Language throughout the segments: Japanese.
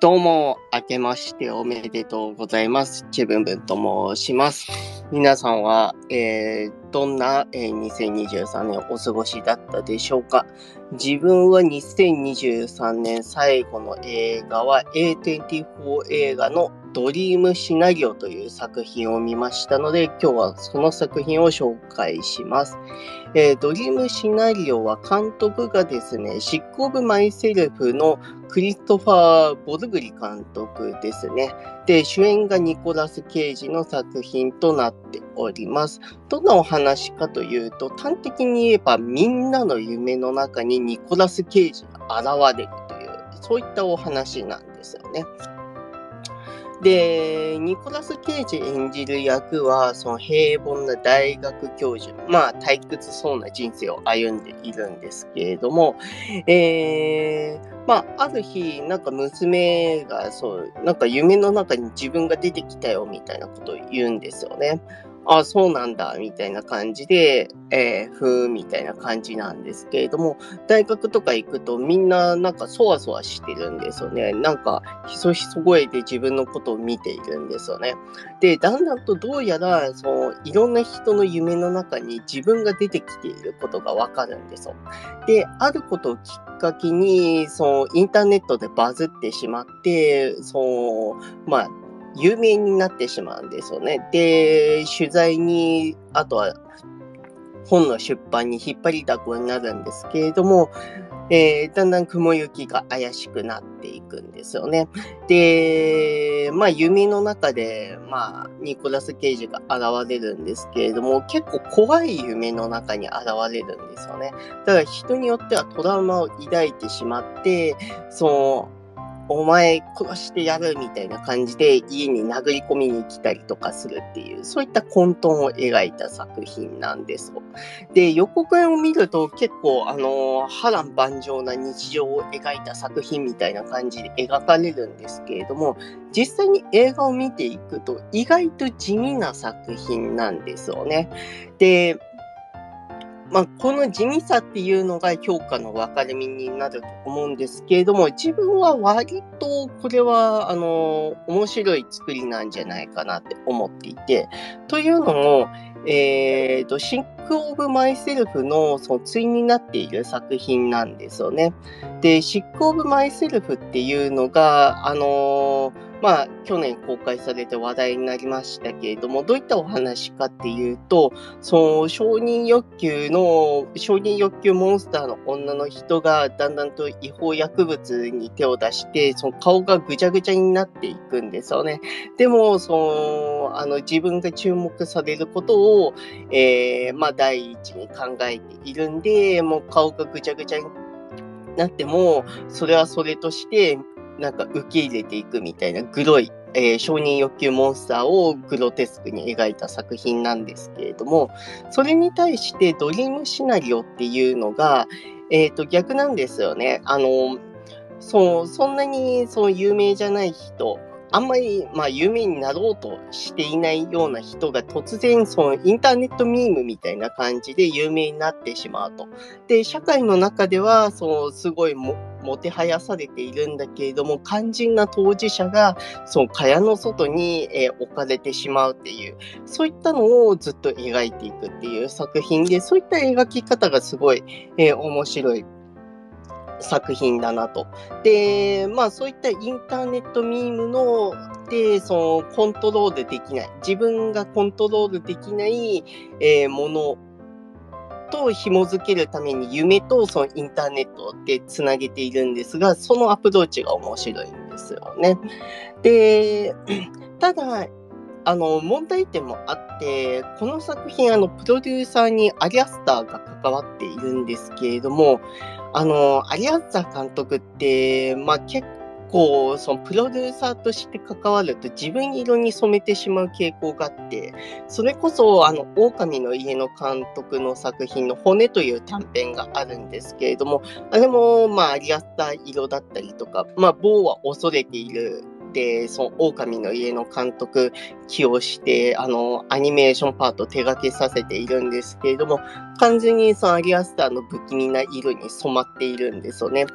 どうも、明けましておめでとうございます。チェブンブンと申します。皆さんは、えーどんな、えー2023年お過ごしだったでしょうか？自分は2023年最後の映画は A24 映画のドリームシナリオという作品を見ましたので、今日はその作品を紹介します。えードリームシナリオは監督がですね、シック・オブ・マイ・セルフのクリストファー・ボルグリ監督ですね。で、主演がニコラス・ケイジの作品となっております。どんなお話話かというと、端的に言えばみんなの夢の中にニコラス・ケイジが現れるという、そういったお話なんですよね。で、ニコラス・ケイジ演じる役は、その平凡な大学教授、まあ退屈そうな人生を歩んでいるんですけれども、えー、まあ、ある日、なんか娘が、そう、なんか夢の中に自分が出てきたよみたいなことを言うんですよね。あ、そうなんだ、みたいな感じで、えー、ふーみたいな感じなんですけれども、大学とか行くとみんななんかそわそわしてるんですよね。なんか、ひそひそ声で自分のことを見ているんですよね。で、だんだんとどうやら、その、いろんな人の夢の中に自分が出てきていることがわかるんですよ。で、あることをきっかけに、その、インターネットでバズってしまって、その、まあ、有名になってしまうんですよね。で、取材に、あとは、本の出版に引っ張りだこになるんですけれども、えーだんだん雲行きが怪しくなっていくんですよね。で、まあ夢の中で、まあニコラス・ケイジが現れるんですけれども、結構怖い夢の中に現れるんですよね。だから人によってはトラウマを抱いてしまって、その、お前殺してやるみたいな感じで家に殴り込みに来たりとかするっていう、そういった混沌を描いた作品なんですよ。で、予告編を見ると結構、あの、波乱万丈な日常を描いた作品みたいな感じで描かれるんですけれども、実際に映画を見ていくと意外と地味な作品なんですよね。で、まあ、この地味さっていうのが評価の分かれ目になると思うんですけれども、自分は割とこれは、あの、面白い作りなんじゃないかなって思っていて、というのも、えっ、と、シック・オブ・マイ・セルフのその対になっている作品なんですよね。で、シック・オブ・マイ・セルフっていうのが、あのまあ、去年公開されて話題になりましたけれども、どういったお話かっていうと、その承認欲求の、承認欲求モンスターの女の人がだんだんと違法薬物に手を出して、その顔がぐちゃぐちゃになっていくんですよね。でも、その、あの、自分が注目されることを、えーまあ、第一に考えているんで、もう顔がぐちゃぐちゃになっても、それはそれとして、なんか受け入れていくみたいなグロい、えー承認欲求モンスターをグロテスクに描いた作品なんですけれども、それに対してドリームシナリオっていうのが、えっ、と、逆なんですよね。あの、そう、そんなにその有名じゃない人、あんまり、まあ、有名になろうとしていないような人が突然、そのインターネットミームみたいな感じで有名になってしまうと。で、社会の中では、そう、すごいも、もてはやされているんだけれども、肝心な当事者が、その蚊帳の外に、えー置かれてしまうっていう、そういったのをずっと描いていくっていう作品で、そういった描き方がすごい、えー面白い作品だなと。で、まあそういったインターネットミームの、で、そのコントロールできない、自分がコントロールできない、えーものと紐づけるために夢とそのインターネットでつなげているんですが、そのアプローチが面白いんですよね。で、ただ、あの、問題点もあって、この作品、あの、プロデューサーにアリアスターが関わっているんですけれども、あの、アリアスター監督って、まあ結構、そのプロデューサーとして関わると自分色に染めてしまう傾向があって、それこそ、あの、狼の家の監督の作品の骨という短編があるんですけれども、あれも、まあ、アリアスター色だったりとか、まあ、某は恐れている、で、その、狼の家の監督起用して、あの、アニメーションパート手掛けさせているんですけれども、完全にそのアリアスターの不気味な色に染まっているんですよね。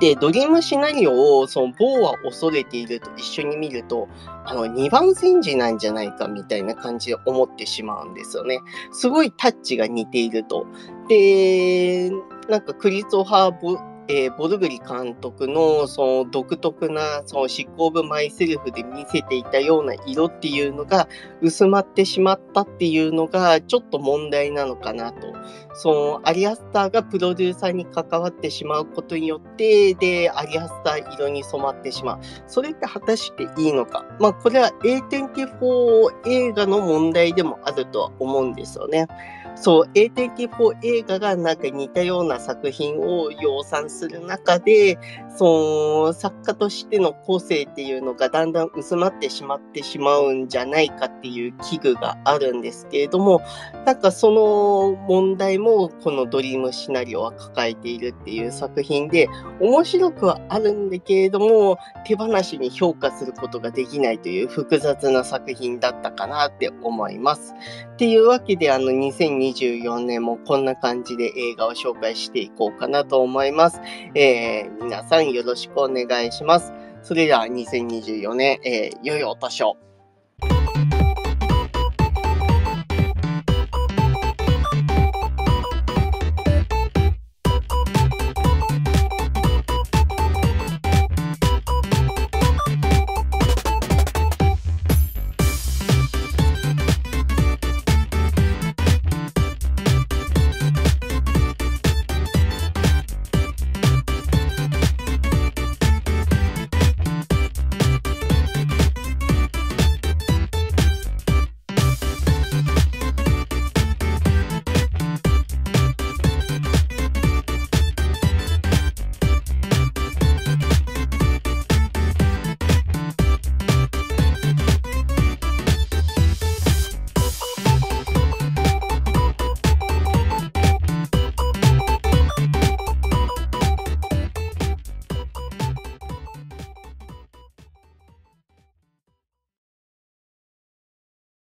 で、ドリームシナリオを、その、某は恐れていると一緒に見ると、あの、二番煎じなんじゃないかみたいな感じで思ってしまうんですよね。すごいタッチが似ていると。で、なんかクリストファー・えー、ボルグリ監督のその独特なその執行部マイセルフで見せていたような色っていうのが薄まってしまったっていうのがちょっと問題なのかなと。そのアリアスターがプロデューサーに関わってしまうことによって、で、アリアスター色に染まってしまう。それって果たしていいのか。まあこれは A24 映画の問題でもあるとは思うんですよね。そう、A24 映画がなんか似たような作品を量産する中で、その作家としての個性っていうのがだんだん薄まってしまってしまうんじゃないかっていう危惧があるんですけれども、なんかその問題もこのドリームシナリオは抱えているっていう作品で、面白くはあるんだけれども、手放しに評価することができないという複雑な作品だったかなって思います。っていうわけで、あの2020 2024年もこんな感じで映画を紹介していこうかなと思います。えー、皆さんよろしくお願いします。それでは2024年、えー、良いお年を。